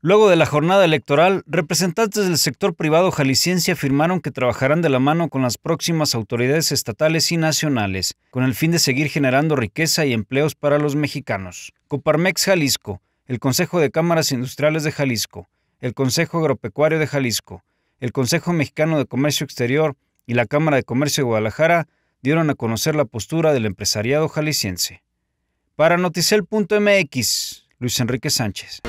Luego de la jornada electoral, representantes del sector privado jalisciense afirmaron que trabajarán de la mano con las próximas autoridades estatales y nacionales, con el fin de seguir generando riqueza y empleos para los mexicanos. Coparmex Jalisco, el Consejo de Cámaras Industriales de Jalisco, el Consejo Agropecuario de Jalisco, el Consejo Mexicano de Comercio Exterior y la Cámara de Comercio de Guadalajara dieron a conocer la postura del empresariado jalisciense. Para Noticel.mx, Luis Enrique Sánchez.